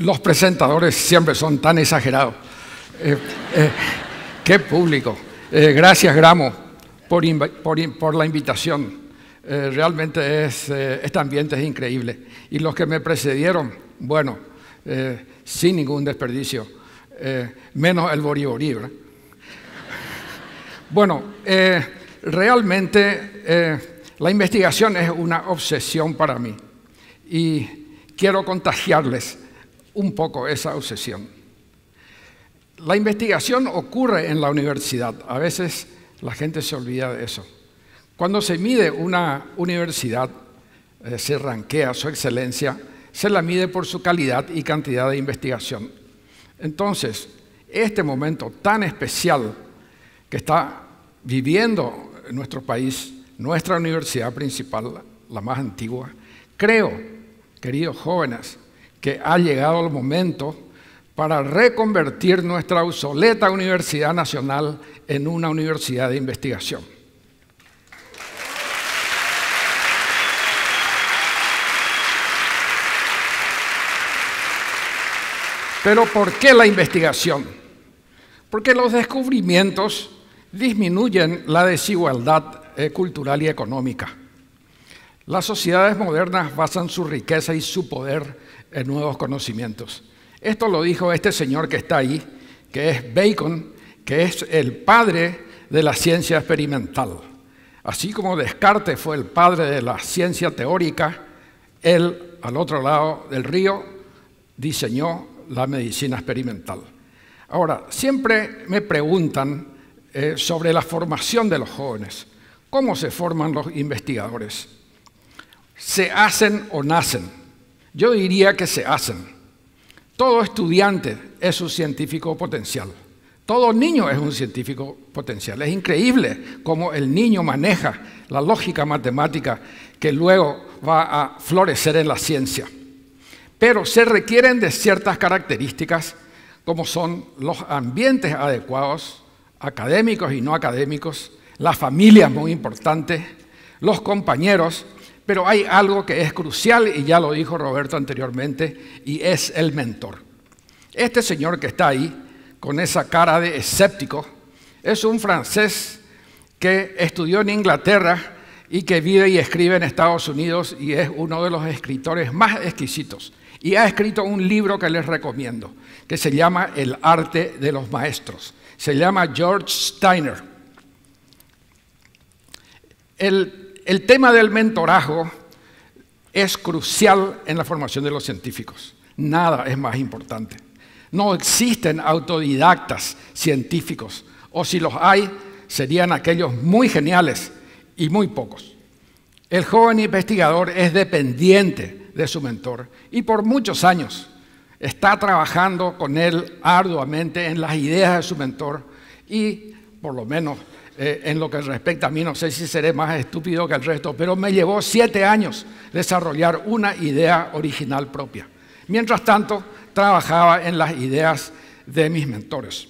los presentadores siempre son tan exagerados. Eh, eh, qué público. Eh, gracias, Gramo, por, la invitación. realmente es, este ambiente es increíble. Y los que me precedieron, bueno, sin ningún desperdicio, menos el boriborí. Bueno, realmente la investigación es una obsesión para mí. Y quiero contagiarles un poco esa obsesión. La investigación ocurre en la universidad. A veces la gente se olvida de eso. Cuando se mide una universidad, eh, se ranquea su excelencia, se la mide por su calidad y cantidad de investigación. Entonces, este momento tan especial que está viviendo nuestro país, nuestra universidad principal, la más antigua, creo, queridos jóvenes, que ha llegado el momento para reconvertir nuestra obsoleta Universidad Nacional en una universidad de investigación. Pero ¿por qué la investigación? Porque los descubrimientos disminuyen la desigualdad eh, cultural y económica. Las sociedades modernas basan su riqueza y su poder en nuevos conocimientos. Esto lo dijo este señor que está ahí, que es Bacon, que es el padre de la ciencia experimental. Así como Descartes fue el padre de la ciencia teórica, él, al otro lado del río, diseñó la medicina experimental. Ahora, siempre me preguntan eh, sobre la formación de los jóvenes. ¿Cómo se forman los investigadores? ¿Se hacen o nacen? Yo diría que se hacen. Todo estudiante es un científico potencial. Todo niño es un científico potencial. Es increíble cómo el niño maneja la lógica matemática que luego va a florecer en la ciencia. Pero se requieren de ciertas características como son los ambientes adecuados, académicos y no académicos, la familia muy importante, los compañeros pero hay algo que es crucial y ya lo dijo Roberto anteriormente y es el mentor. Este señor que está ahí con esa cara de escéptico es un francés que estudió en Inglaterra y que vive y escribe en Estados Unidos y es uno de los escritores más exquisitos. Y ha escrito un libro que les recomiendo, que se llama El arte de los maestros. Se llama George Steiner. El el tema del mentorajo es crucial en la formación de los científicos. Nada es más importante. No existen autodidactas científicos, o si los hay, serían aquellos muy geniales y muy pocos. El joven investigador es dependiente de su mentor y por muchos años está trabajando con él arduamente en las ideas de su mentor y por lo menos eh, en lo que respecta a mí, no sé si seré más estúpido que el resto, pero me llevó siete años desarrollar una idea original propia. Mientras tanto, trabajaba en las ideas de mis mentores.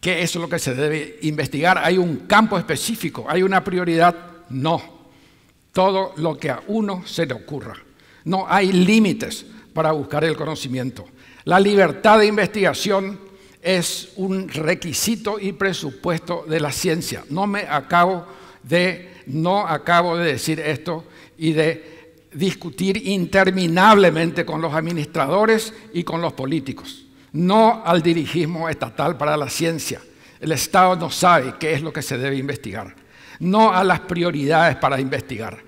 ¿Qué es lo que se debe investigar? ¿Hay un campo específico? ¿Hay una prioridad? No. Todo lo que a uno se le ocurra. No hay límites para buscar el conocimiento. La libertad de investigación es un requisito y presupuesto de la ciencia. No me acabo de, no acabo de decir esto y de discutir interminablemente con los administradores y con los políticos. No al dirigismo estatal para la ciencia. El Estado no sabe qué es lo que se debe investigar. No a las prioridades para investigar.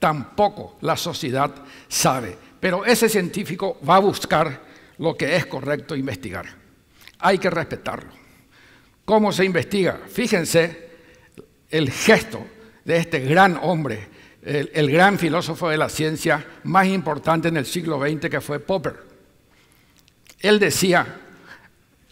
Tampoco la sociedad sabe. Pero ese científico va a buscar lo que es correcto investigar hay que respetarlo. ¿Cómo se investiga? Fíjense el gesto de este gran hombre, el, gran filósofo de la ciencia más importante en el siglo XX que fue Popper. Él decía,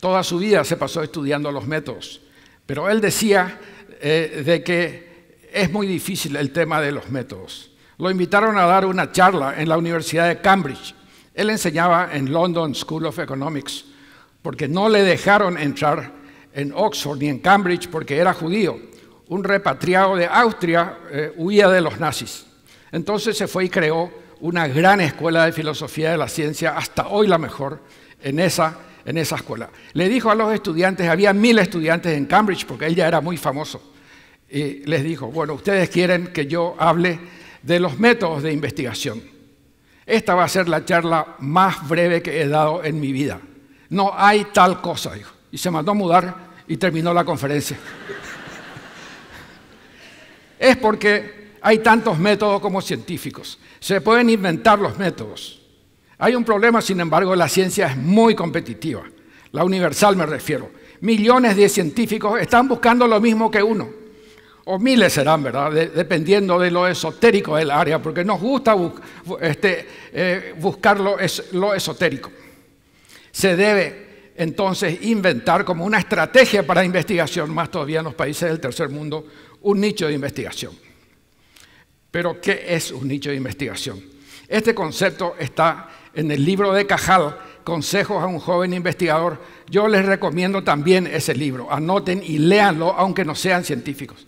toda su vida se pasó estudiando los métodos, pero él decía eh, de que es muy difícil el tema de los métodos. Lo invitaron a dar una charla en la Universidad de Cambridge. Él enseñaba en London School of Economics porque no le dejaron entrar en Oxford ni en Cambridge porque era judío. Un repatriado de Austria eh, huía de los nazis. Entonces se fue y creó una gran escuela de filosofía de la ciencia, hasta hoy la mejor, en esa, en esa escuela. Le dijo a los estudiantes, había mil estudiantes en Cambridge, porque él ya era muy famoso, y les dijo, bueno, ustedes quieren que yo hable de los métodos de investigación. Esta va a ser la charla más breve que he dado en mi vida. No hay tal cosa, dijo. Y se mandó a mudar y terminó la conferencia. es porque hay tantos métodos como científicos. Se pueden inventar los métodos. Hay un problema, sin embargo, la ciencia es muy competitiva. La universal me refiero. Millones de científicos están buscando lo mismo que uno o miles serán, ¿verdad? dependiendo de lo esotérico del área, porque nos gusta este, eh, buscar lo, lo esotérico. Se debe entonces inventar como una estrategia para investigación, más todavía en los países del tercer mundo, un nicho de investigación. Pero, ¿qué es un nicho de investigación? Este concepto está en el libro de Cajal, Consejos a un joven investigador. Yo les recomiendo también ese libro. Anoten y léanlo, aunque no sean científicos.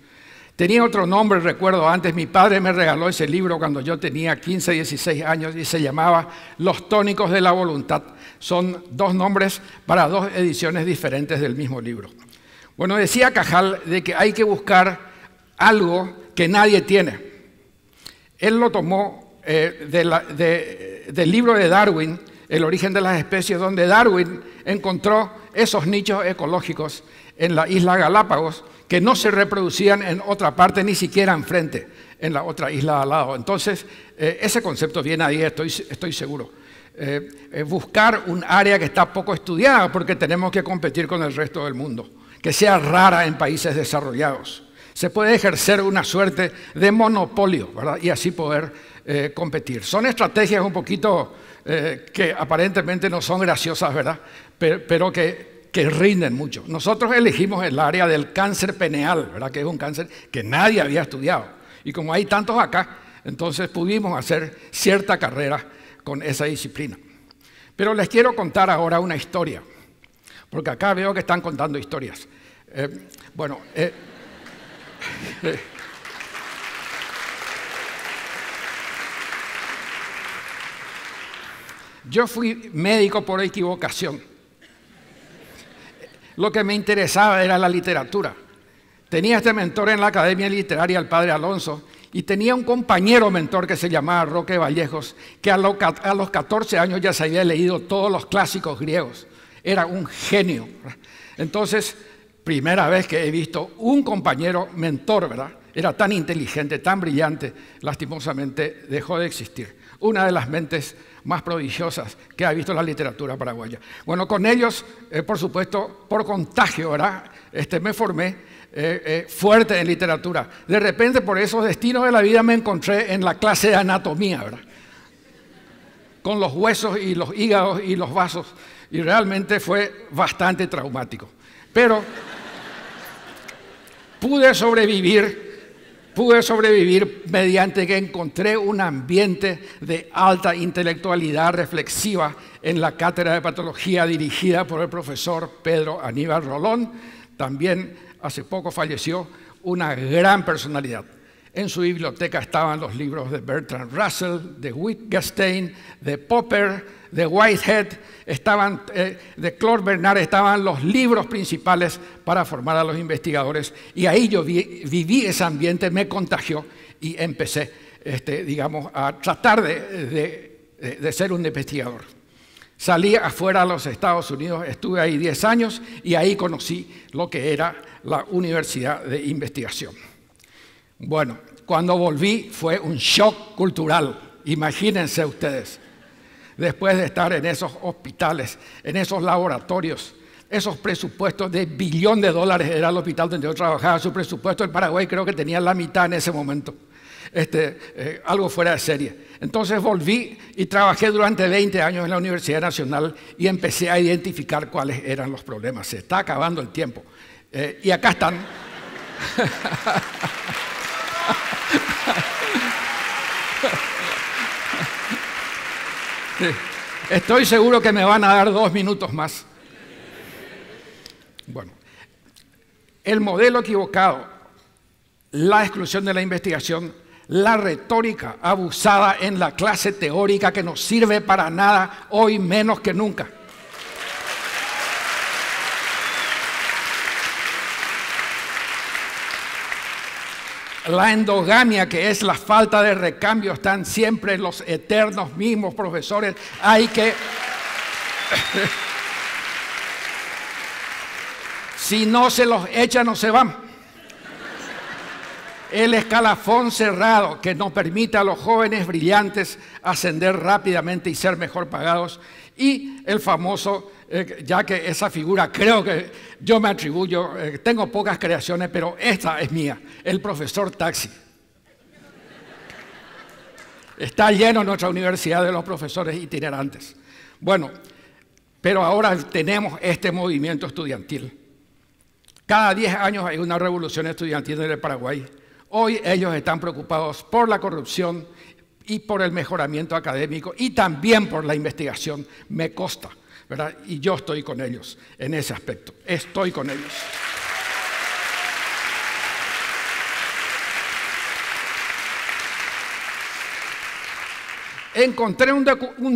Tenía otro nombre, recuerdo antes, mi padre me regaló ese libro cuando yo tenía 15, 16 años y se llamaba Los tónicos de la voluntad. Son dos nombres para dos ediciones diferentes del mismo libro. Bueno, decía Cajal de que hay que buscar algo que nadie tiene. Él lo tomó eh, del libro de Darwin, El origen de las especies, donde Darwin encontró esos nichos ecológicos en la isla Galápagos que no se reproducían en otra parte, ni siquiera enfrente, en la otra isla al lado. Entonces, eh, ese concepto viene ahí, estoy, estoy seguro. Eh, buscar un área que está poco estudiada porque tenemos que competir con el resto del mundo, que sea rara en países desarrollados. Se puede ejercer una suerte de monopolio, ¿verdad? Y así poder eh, competir. Son estrategias un poquito que aparentemente no son graciosas, ¿verdad? pero que que rinden mucho. Nosotros elegimos el área del cáncer peneal, ¿verdad? que es un cáncer que nadie había estudiado. Y como hay tantos acá, entonces pudimos hacer cierta carrera con esa disciplina. Pero les quiero contar ahora una historia, porque acá veo que están contando historias. Eh, bueno, eh, yo fui médico por equivocación. Lo que me interesaba era la literatura. Tenía este mentor en la Academia Literaria, el padre Alonso, y tenía un compañero mentor que se llamaba Roque Vallejos, que a los 14 años ya se había leído todos los clásicos griegos. Era un genio. Entonces, primera vez que he visto un compañero mentor, ¿verdad? Era tan inteligente, tan brillante, lastimosamente dejó de existir. Una de las mentes más prodigiosas que ha visto la literatura paraguaya. Bueno, con ellos, eh, por supuesto, por contagio, ¿verdad? Este, me formé eh, eh, fuerte en literatura. De repente, por esos destinos de la vida, me encontré en la clase de anatomía, ¿verdad? Con los huesos y los hígados y los vasos. Y realmente fue bastante traumático. Pero pude sobrevivir Pude sobrevivir mediante que encontré un ambiente de alta intelectualidad reflexiva en la cátedra de patología dirigida por el profesor Pedro Aníbal Rolón. También hace poco falleció una gran personalidad. En su biblioteca estaban los libros de Bertrand Russell, de Wittgenstein, de Popper, de Whitehead, estaban, eh, de Claude Bernard, estaban los libros principales para formar a los investigadores. Y ahí yo viví ese ambiente, me contagió y empecé, este, digamos, a tratar de, ser un investigador. Salí afuera a los Estados Unidos, estuve ahí 10 años y ahí conocí lo que era la Universidad de Investigación. Bueno, cuando volví fue un shock cultural, imagínense ustedes después de estar en esos hospitales, en esos laboratorios, esos presupuestos de billón de dólares era el hospital donde yo trabajaba, su presupuesto en Paraguay creo que tenía la mitad en ese momento, este, eh, algo fuera de serie. Entonces volví y trabajé durante 20 años en la Universidad Nacional y empecé a identificar cuáles eran los problemas. Se está acabando el tiempo. Eh, y acá están. Estoy seguro que me van a dar dos minutos más. Bueno, el modelo equivocado, la exclusión de la investigación, la retórica abusada en la clase teórica que no sirve para nada hoy menos que nunca. La endogamia, que es la falta de recambio, están siempre los eternos mismos profesores. Hay que... si no se los echan, no se van el escalafón cerrado que nos permite a los jóvenes brillantes ascender rápidamente y ser mejor pagados, y el famoso, eh, ya que esa figura creo que yo me atribuyo, eh, tengo pocas creaciones, pero esta es mía, el profesor taxi. Está lleno nuestra universidad de los profesores itinerantes. Bueno, pero ahora tenemos este movimiento estudiantil. Cada 10 años hay una revolución estudiantil en el Paraguay. Hoy ellos están preocupados por la corrupción y por el mejoramiento académico y también por la investigación, me consta, Y yo estoy con ellos en ese aspecto, estoy con ellos. Encontré un,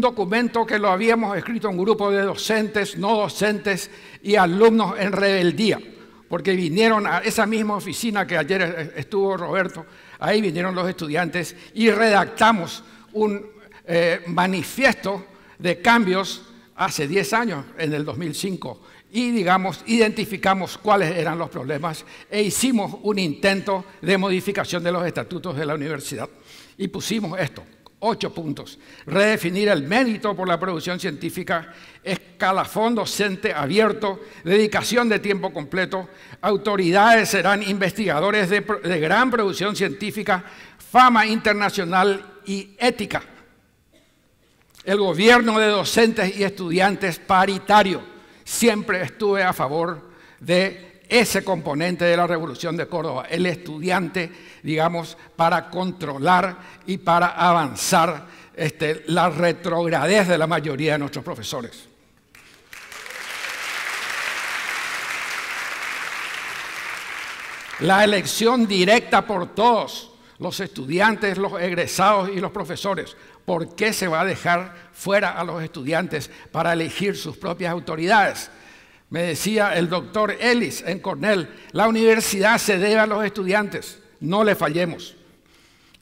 documento que lo habíamos escrito un grupo de docentes, no docentes y alumnos en rebeldía porque vinieron a esa misma oficina que ayer estuvo Roberto, ahí vinieron los estudiantes y redactamos un eh, manifiesto de cambios hace 10 años, en el 2005, y digamos, identificamos cuáles eran los problemas e hicimos un intento de modificación de los estatutos de la universidad. Y pusimos esto, Ocho puntos. Redefinir el mérito por la producción científica, escalafón docente abierto, dedicación de tiempo completo, autoridades serán investigadores de, de gran producción científica, fama internacional y ética. El gobierno de docentes y estudiantes paritario. Siempre estuve a favor de ese componente de la Revolución de Córdoba, el estudiante, digamos, para controlar y para avanzar este, la retrogradez de la mayoría de nuestros profesores. La elección directa por todos, los estudiantes, los egresados y los profesores. ¿Por qué se va a dejar fuera a los estudiantes para elegir sus propias autoridades? Me decía el doctor Ellis en Cornell, la universidad se debe a los estudiantes, no le fallemos.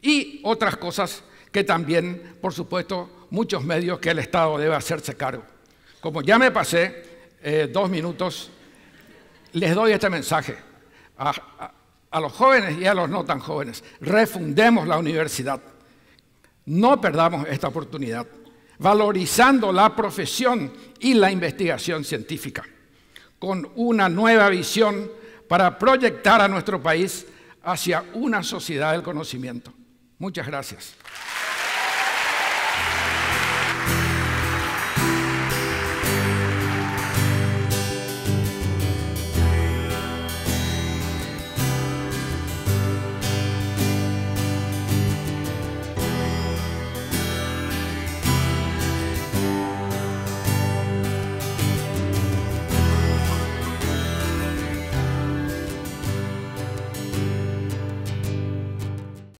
Y otras cosas que también, por supuesto, muchos medios que el Estado debe hacerse cargo. Como ya me pasé eh, dos minutos, les doy este mensaje a, a los jóvenes y a los no tan jóvenes. Refundemos la universidad. No perdamos esta oportunidad, valorizando la profesión y la investigación científica con una nueva visión para proyectar a nuestro país hacia una sociedad del conocimiento. Muchas gracias.